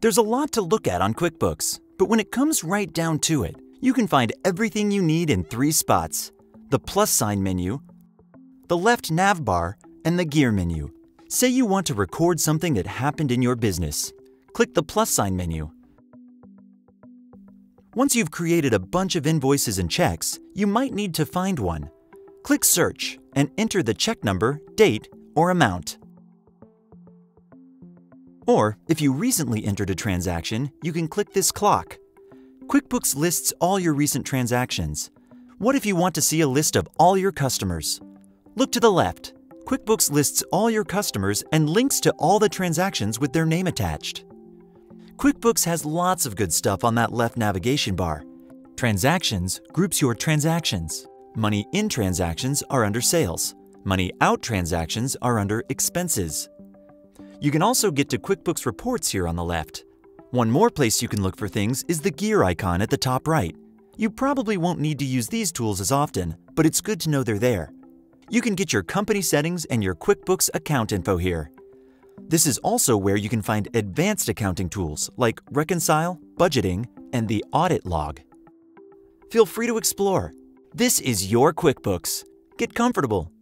There's a lot to look at on QuickBooks, but when it comes right down to it, you can find everything you need in three spots the plus sign menu, the left nav bar, and the gear menu. Say you want to record something that happened in your business. Click the plus sign menu. Once you've created a bunch of invoices and checks, you might need to find one. Click Search and enter the check number, date, or amount. Or, if you recently entered a transaction, you can click this clock. QuickBooks lists all your recent transactions. What if you want to see a list of all your customers? Look to the left. QuickBooks lists all your customers and links to all the transactions with their name attached. QuickBooks has lots of good stuff on that left navigation bar. Transactions groups your transactions. Money in transactions are under Sales. Money out transactions are under Expenses. You can also get to QuickBooks Reports here on the left. One more place you can look for things is the gear icon at the top right. You probably won't need to use these tools as often, but it's good to know they're there. You can get your company settings and your QuickBooks account info here. This is also where you can find advanced accounting tools like Reconcile, Budgeting, and the Audit Log. Feel free to explore. This is your QuickBooks. Get comfortable